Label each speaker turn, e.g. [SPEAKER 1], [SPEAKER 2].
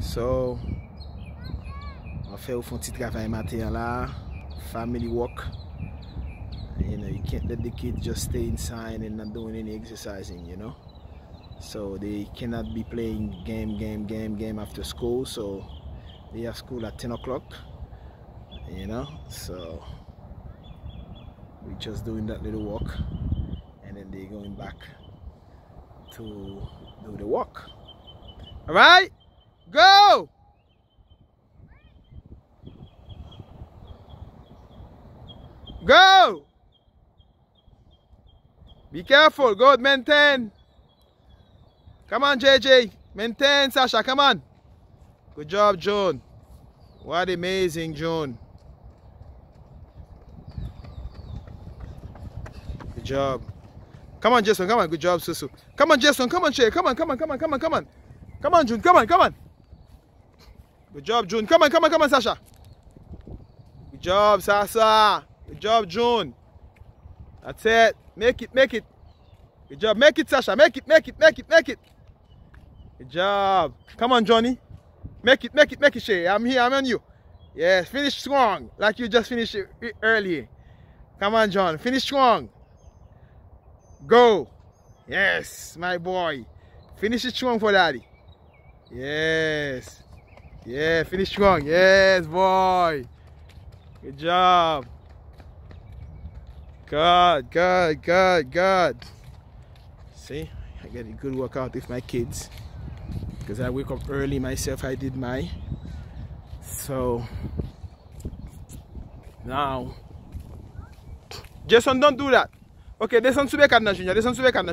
[SPEAKER 1] So, on fait au fond petit travail matin là, family walk. You know, you can't let the kids just stay inside and not doing any exercising, you know. So they cannot be playing game, game, game, game after school. So they have school at 10 o'clock, you know. So we're just doing that little walk and then they're going back to do the walk. All right, go. Go! Be careful, Go, maintain. Come on, JJ. Maintain, Sasha, come on. Good job, John. What amazing, John. Good job. Come on, Jason, come on. Good job, Susu. Come on, Jason, come on, Shay. Come on, come on, come on, come on, come on. Come on, June, come on, come on. Good job, June. Come on, come on, come on, Sasha. Good job, Sasha. Good job, June. That's it. Make it, make it. Good job. Make it, Sasha. Make it, make it, make it, make it. Good job. Come on, Johnny. Make it, make it, make it, Shay. I'm here. I'm on you. Yes, finish strong. Like you just finished earlier. Come on, John. Finish strong. Go. Yes, my boy. Finish it strong for daddy. Yes. Yeah, finish strong. Yes, boy. Good job. Good, good, good, good. See, I get a good workout with my kids. Because I wake up early myself, I did my. So, now. Jason, don't do that. Okay, descend sous les cannes, Junior. Descend sous les cannes,